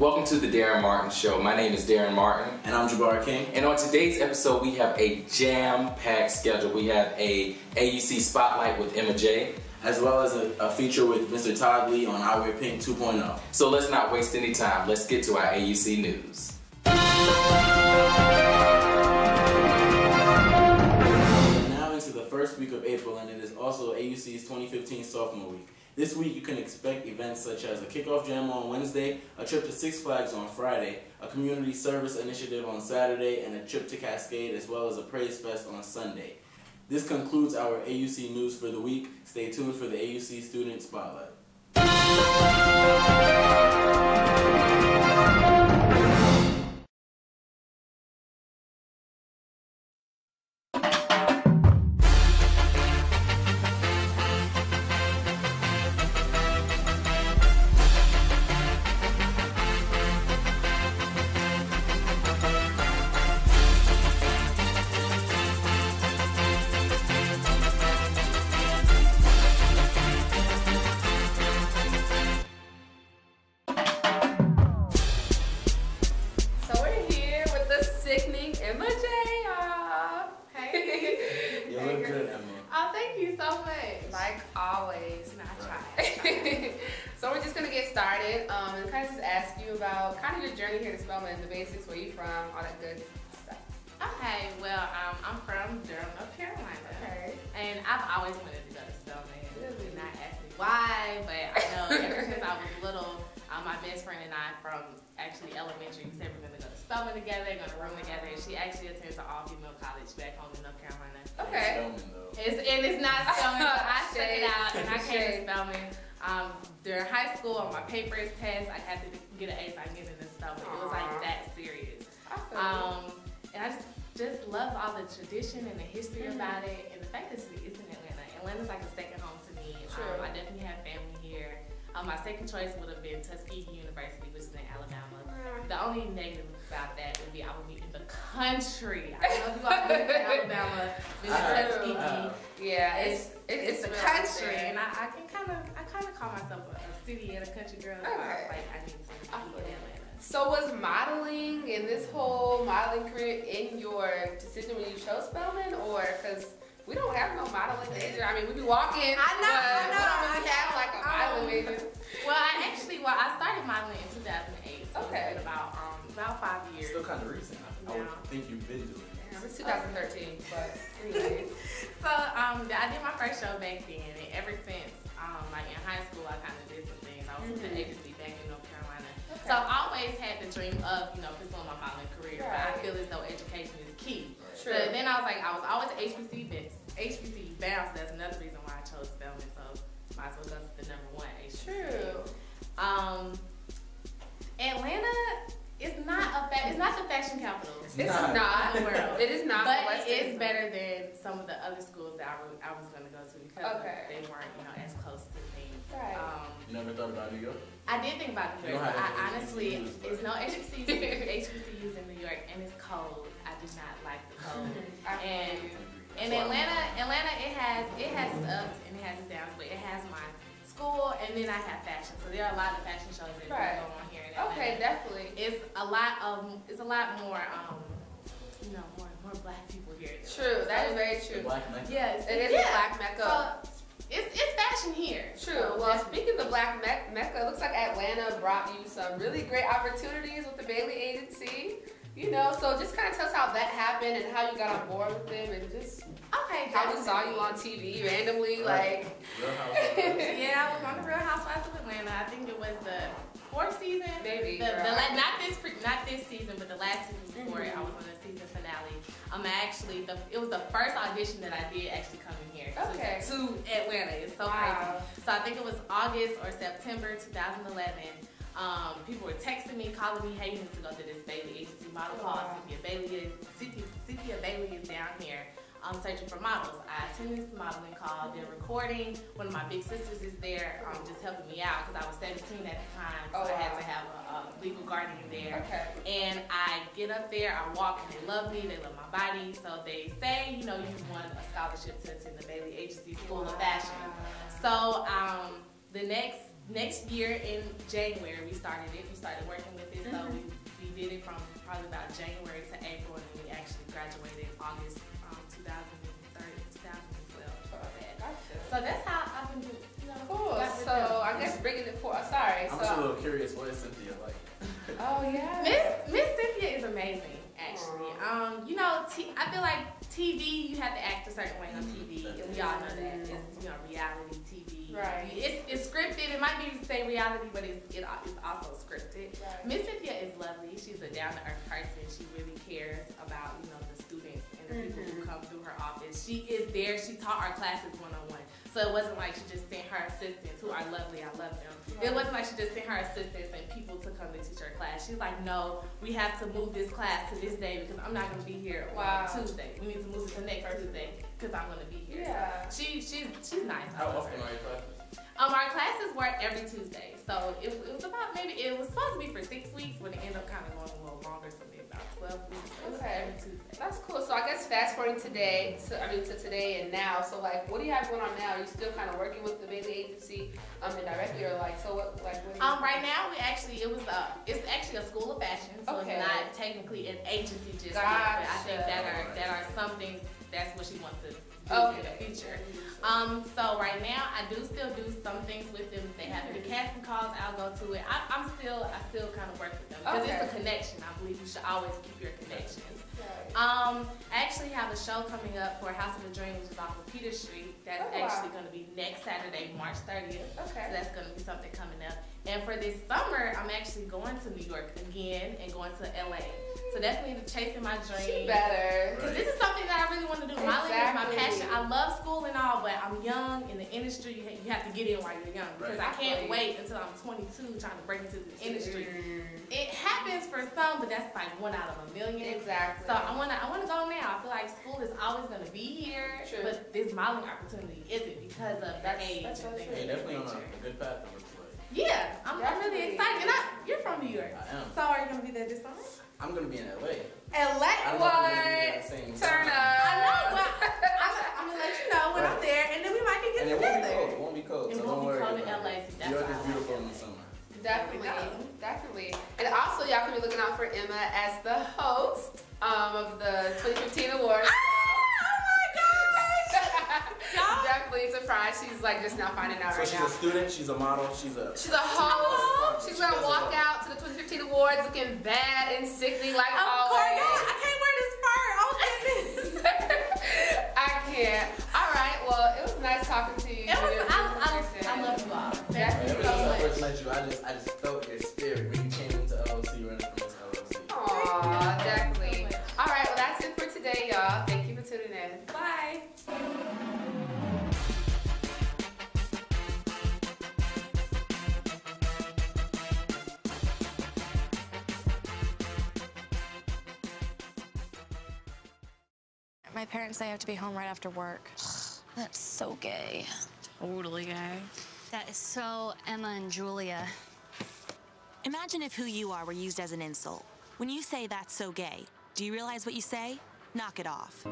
Welcome to the Darren Martin Show. My name is Darren Martin. And I'm Jabbar King. And on today's episode, we have a jam-packed schedule. We have a AUC Spotlight with Emma J. As well as a, a feature with Mr. Todd Lee on I Wear Pink 2.0. So let's not waste any time. Let's get to our AUC news. now into the first week of April, and it is also AUC's 2015 Sophomore Week. This week, you can expect events such as a kickoff jam on Wednesday, a trip to Six Flags on Friday, a community service initiative on Saturday, and a trip to Cascade, as well as a praise fest on Sunday. This concludes our AUC news for the week. Stay tuned for the AUC Student Spotlight. You kind of your journey here to Spelman, the basics, where you from, all that good stuff. Okay, well, um, I'm from Durham, North Carolina. Okay. And I've always wanted to go to Spelman. Do not ask me why, but I know ever since I was little, um, my best friend and I from actually elementary, we said we're going to go to Spelman together, going to room together. And she actually attends an all-female college back home in North Carolina. Okay. Spelman, though. It's, and it's not Spelman, but I checked it out and I came to Shade. Spelman. Um, during high school, on my papers test, I had to get an A so I could get into Spelman. It was like that serious. I feel you. Um, and I just, just love all the tradition and the history Mhm. about it, and the fact that it's in Atlanta. Atlanta's like a second home to me. True. Um, I definitely have family here. Um, my second choice would have been Tuskegee University, which is in Alabama. The only negative about that would be I would be in the country. I don't know if you all been to Alabama, been to I have, Tuskegee. I yeah, It's, it's it's, the really country, and I, I can kind of I city and a country girl. So I Okay. was like I need to I be in. Atlanta. So was modeling and this whole modeling career in your decision when you chose Spelman, or because we don't have no modeling major? I mean, we be walking, I know, but I we know, don't really have like a Um, modeling major. Well, I actually, well, I started modeling in 2008. So Okay. It's about um about five years. Still kind of recent. I, I would think you've been doing it. Yeah, It's 2013, but anyways. So um, I did my first show back then, and ever since um, like in high school, I kind of you know pursuing my modeling career. But I feel as though education is key. True. So then I was like, I was always HBC bounce. HBC bounce. That's another reason why I chose Spelman. So might as well go to the number one HBC. True. Um, Atlanta is not a fa- it's not the fashion capital. It's Nah. not. in the world. It is not. but West it is better than some of the other schools that I, was- I was going to go to because Okay. they weren't, you know, as close to me. Right. Um, You never thought about New York? I did think about New York, don't but have I any honestly, HBCUs, but- it's no HBCUs, HBCUs in New York, and it's cold. I do not like the cold. And in That's why I'm Atlanta. Atlanta, it has it has its ups and it has its downs, but it has my school, and then I have fashion. So there are a lot of fashion shows that Right. go on here in Atlanta. Okay, definitely. It's a lot of it's a lot more um you know more more black people here. True. That is very The true. Black Mecca? Yes, It is a black mecca. So it's it's fashion here. True. So Well, that's- speaking of Black Mec- Mecca, it looks like Atlanta brought you some really great opportunities with the Bailey Agency. You know, so just kind of tell us how that happened and how you got on board with them and just okay, how we saw you on TV randomly. Like, Real Housewives. Yeah, I was on the Real Housewives of Atlanta. I think it was the fourth season. Maybe, The, the not this pre- not this season, but the last season before it, I was on the season finale. Um, I actually the it was the first audition that I did actually come in here Okay. to Atlanta. It's so Wow. crazy. So I think it was August or September 2011. Um, people were texting me, calling me, hey, you need to go to this Bailey agency model call. Wow. Cynthia Bailey, is, Cynthia, Cynthia Bailey is down here um, searching for models. I attended this modeling call, they're recording. One of my big sisters is there um, just helping me out because I was 17 at the time, so Oh, I had wow. to have a, a legal guardian there. okay. And I get up there, I walk, and they love me, they love my body. So they say, you know, you won a scholarship to attend the Bailey Agency School of Fashion. So um, the next next year in January we started it. We started working with it, so we, we did it from probably about January to April, and then we actually graduated in August um, 2013, 2012. for. Gotcha. So that's how I've been doing. You know, Cool. So them. I guess bringing it for. uh, Sorry. I'm so. just a little curious. What is Cynthia like? Oh yeah. Miss Miss Cynthia is amazing, actually. Um, you know, t- I feel like TV, you have to act a certain way on TV, and we all know that it's you know reality TV. Right. It's, it's scripted. It might be the same reality, but it's it, it's also scripted. Right. Miss Cynthia is lovely. She's a down to earth person. She really there. She taught our classes one on one. So it wasn't like she just sent her assistants, who are lovely. I love them. It Right. wasn't like she just sent her assistants and people to come to teach her class. She's like, no, we have to move this class to this day because I'm not going to be here Wow. on Tuesday. We need to move it to next Tuesday because I'm going to be here. So Yeah. she she's she's nice. How often are your classes? Um, our classes were every Tuesday, so it, it was about maybe it was supposed to be for six weeks, fast forwarding today, to, I mean to today and now. So like, what do you have going on now? Are you still kind of working with the Bailey agency, um, indirectly, or like, so what, like, what? Um, right now we actually it was a it's actually a school of fashion, so Okay. it's not technically an agency just yet. But I think that are that are some things that's what she wants to do in the future. Um, so right now I do still do some things with them. If they have any casting calls, I'll go to it. I, I'm still I still kind of work with them because it's a connection. I believe you should always keep your connections. Right. Um, I actually have a show coming up for House of a Dream, which is off of Peter Street. That's Oh, wow. actually going to be next Saturday, March 30th. So Okay. that's going to be something coming up. And for this summer, I'm actually going to New York again and going to LA. So definitely chasing my She dream. better. Because this is something that I really want to do. Modeling is my passion. I love school and all, but I'm young in the industry. You have to get in while you're young because I can't Right. wait until I'm 22 trying to break into the industry. Mm, It happens for some, but that's like one out of a million. Exactly. So I wanna I wanna go now. I feel like school is always gonna be here, True. but this modeling opportunity isn't because of the age that's so and things true. You're of that definitely on nature. a good path. It looks like. Yeah, I'm, I'm really excited. And I, you're from New York, I am. so are you gonna be there this summer? I'm gonna be in LA. LA. I don't know if I'm gonna be there at the same Turn up. I know, but I'm, I'm gonna let you know when I'm there, and then we might get And it won't be together. cold. It won't be cold. It so won't don't be worry cold in LA, it. so that's New York is beautiful like in the summer. Definitely, There we go. definitely. And also, y'all can be looking out for Emma as the host um, of the 2015 awards. Y'all- definitely it's a surprise. She's like just now finding out So right she's now. She's a student. She's a model. She's a. She's a host. She's She gonna walk out to the 2015 awards looking bad and sickly like Of course, always. yeah, I can't wear this fur. Oh goodness. I can't. All right. Well, it was nice talking to you. It was, Julia. I, I, I love you all. Thank Definitely. you so I much. you, I just I just felt My parents say I have to be home right after work. That's so gay. Totally gay. That is so Emma and Julia. Imagine if who you are were used as an insult. When you say that's so gay, do you realize what you say? Knock it off.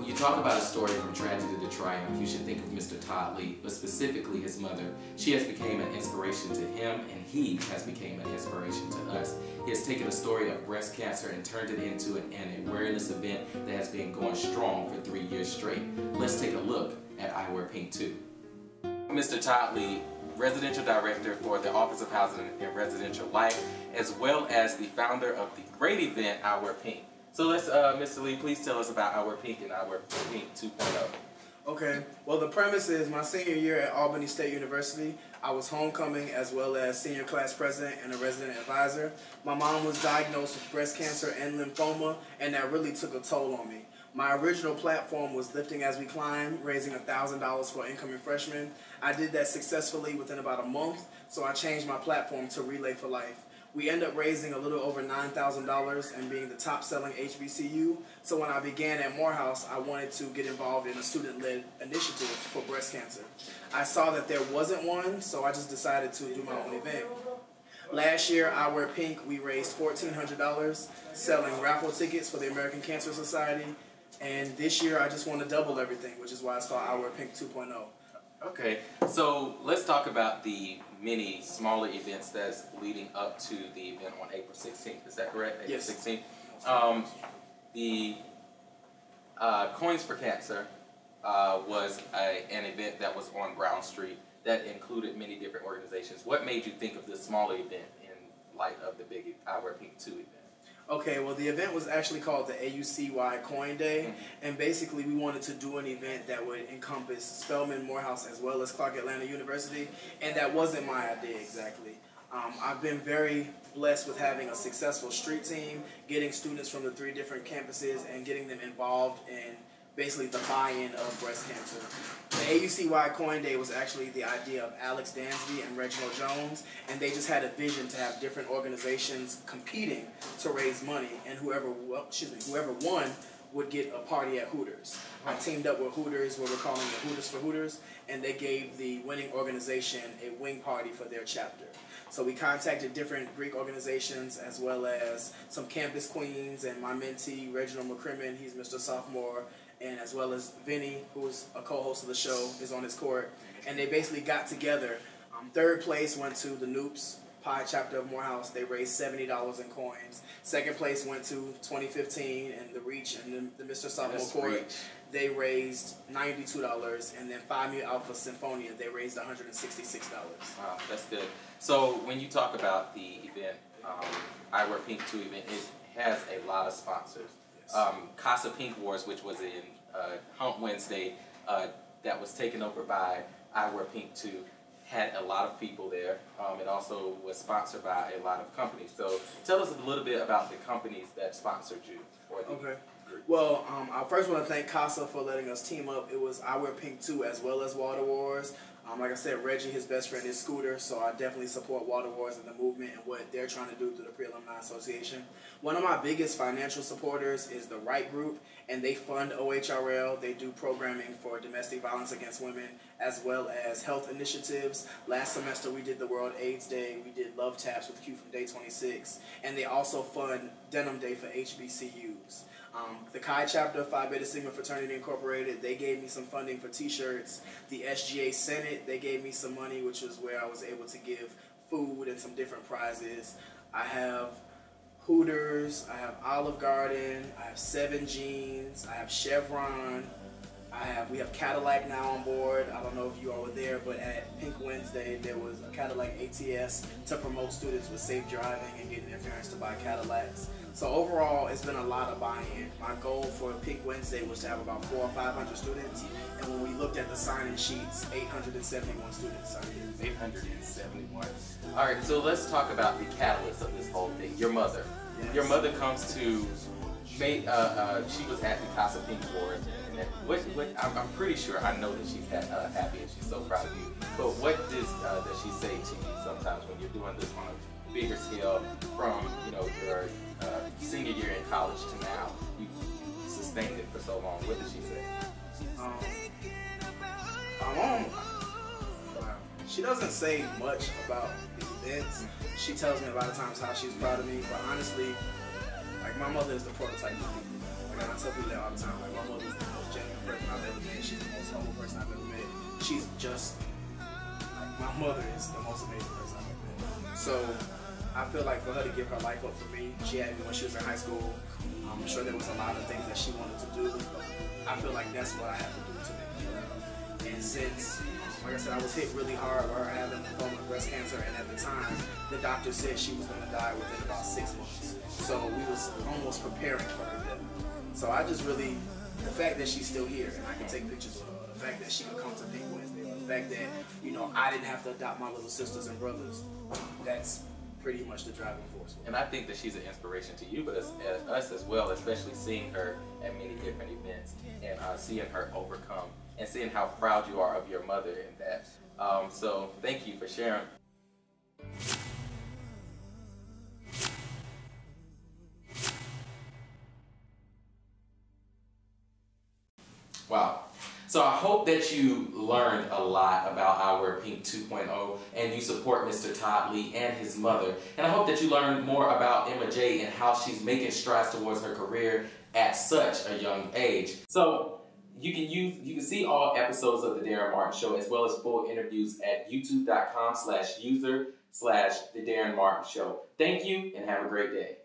When you talk about a story from tragedy to triumph, you should think of Mr. Todd Lee, but specifically his mother. She has become an inspiration to him, and he has become an inspiration to us. He has taken a story of breast cancer and turned it into an, an awareness event that has been going strong for three years straight. Let's take a look at I Wear Pink Too. Mr. Todd Lee, Residential Director for the Office of Housing and Residential Life, as well as the founder of the great event I Wear Pink. So let's, uh, Mr. Lee, please tell us about Our Pink and Wear Pink oh. 2.0. Okay, well, the premise is my senior year at Albany State University, I was homecoming as well as senior class president and a resident advisor. My mom was diagnosed with breast cancer and lymphoma, and that really took a toll on me. My original platform was Lifting As We Climb, raising $1,000 for incoming freshmen. I did that successfully within about a month, so I changed my platform to Relay for Life. We end up raising a little over $9,000 and being the top selling HBCU. So when I began at Morehouse, I wanted to get involved in a student led initiative for breast cancer. I saw that there wasn't one, so I just decided to do my own event. Last year, I Wear Pink, we raised $1,400 selling raffle tickets for the American Cancer Society. And this year, I just want to double everything, which is why it's called I Wear Pink 2.0. Okay, so let's talk about the many smaller events that's leading up to the event on April 16th. Is that correct? April Yes. 16th. Um, the uh, Coins for Cancer uh, was a, an event that was on Brown Street that included many different organizations. What made you think of this smaller event in light of the big I Wear Pink 2 event? Okay, well, the event was actually called the AUCY Coin Day, and basically we wanted to do an event that would encompass Spelman, Morehouse, as well as Clark Atlanta University, and that wasn't my idea exactly. Um, I've been very blessed with having a successful street team, getting students from the three different campuses, and getting them involved in basically the buy-in of breast cancer. The AUCY Coin Day was actually the idea of Alex Dansby and Reginald Jones, and they just had a vision to have different organizations competing to raise money, and whoever well, excuse me, whoever won would get a party at Hooters. I teamed up with Hooters, what we're calling the Hooters for Hooters, and they gave the winning organization a wing party for their chapter. So we contacted different Greek organizations as well as some campus queens and my mentee, Reginald McCrimmon, he's Mr. Sophomore, and as well as Vinny, who's a co-host of the show, is on his court. And they basically got together. Um, third place went to the Noops Pi chapter of Morehouse. They raised $70 in coins. Second place went to 2015 and the Reach and the, the Mr. Sophomore court. Reach. They raised $92. And then Phi Mu Alpha Sinfonia, they raised $166. Wow, that's good. So when you talk about the event, um, I Wear Pink 2 event, it has a lot of sponsors. Um, Casa Pink Wars, which was in uh, Hump Wednesday, uh, that was taken over by I Wear Pink 2, had a lot of people there. Um, it also was sponsored by a lot of companies. So tell us a little bit about the companies that sponsored you. For the Okay. Well, um, I first want to thank Casa for letting us team up. It was I Wear Pink too, as well as Water Wars. Um, like I said, Reggie, his best friend is Scooter, so I definitely support Water Wars and the movement and what they're trying to do through the Pre-Alumni Association. One of my biggest financial supporters is the Right Group, and they fund OHRL. They do programming for domestic violence against women, as well as health initiatives. Last semester, we did the World AIDS Day. We did Love Taps with Q from Day 26, and they also fund Denim Day for HBCUs. Um, the Chi chapter of Phi Beta Sigma Fraternity Incorporated, they gave me some funding for T-shirts. The SGA Senate, they gave me some money, which was where I was able to give food and some different prizes. I have Hooters, I have Olive Garden, I have Seven Jeans, I have Chevron, I have we have Cadillac now on board. I don't know if you all were there, but at Pink Wednesday there was a Cadillac ATS to promote students with safe driving and getting their parents to buy Cadillacs. So overall, it's been a lot of buy-in. My goal for Pink Wednesday was to have about four or five hundred students, and when we looked at the sign-in sheets, 871 students signed in. 871. All right, so let's talk about the catalyst of this whole thing. Your mother. Yes. Your mother comes to. Made, uh, uh, she was at the Casa Pink Wars, what, what, I'm, I'm pretty sure I know that she's ha- uh, happy and she's so proud of you. But what does uh, does she say to you sometimes when you're doing this on a bigger scale from you know your uh, senior year in college to now? You sustained it for so long. What does she say? Um, my mom, she doesn't say much about the events. She tells me a lot of times how she's proud of me, but honestly, like my mother is the prototype Like I tell people that all the time. Like my mother is the most genuine person I've ever met. She's the most humble person I've ever met. She's just like my mother is the most amazing person I've ever met. So I feel like for her to give her life up for me, she had me when she was in high school. Um, I'm sure there was a lot of things that she wanted to do. I feel like that's what I have to do to make her. And since, like I said, I was hit really hard by her having lymphoma breast cancer, and at the time, the doctor said she was going to die within about six months. So we was almost preparing for her. So I just really, the fact that she's still here and I can take pictures with her, the fact that she could come to Pink Wednesday, the fact that, you know, I didn't have to adopt my little sisters and brothers, that's pretty much the driving force. And I think that she's an inspiration to you, but as, as us as well, especially seeing her at many different events and uh, seeing her overcome and seeing how proud you are of your mother and that. Um, so thank you for sharing. That you learned a lot about our Pink 2.0 and you support Mr. Todd Lee and his mother. And I hope that you learned more about Emma J and how she's making strides towards her career at such a young age. So you can use you can see all episodes of the Darren Martin Show as well as full interviews at youtube.com slash user slash the Darren Martin Show. Thank you and have a great day.